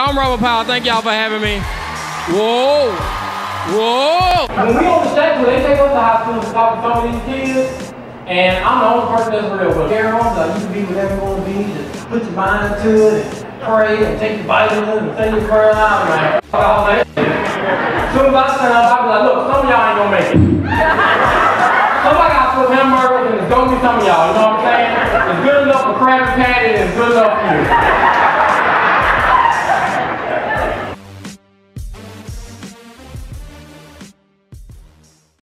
I'm Robert Powell. Thank y'all for having me. Whoa. Whoa. When we on the stage, they take us to high school to talk to some of these kids, and I'm the only person that's real. But carry on, like you can be whatever you want to be. Just put your mind to it and pray and take your vitamins and say your prayer out, man. All day. Soon as I stand up, I be like, look, some of y'all ain't gonna make it. Somebody got some hamburgers and it's gonna be some of y'all, you know what I'm saying? It's good enough for Krabby Patty and it's good enough for you.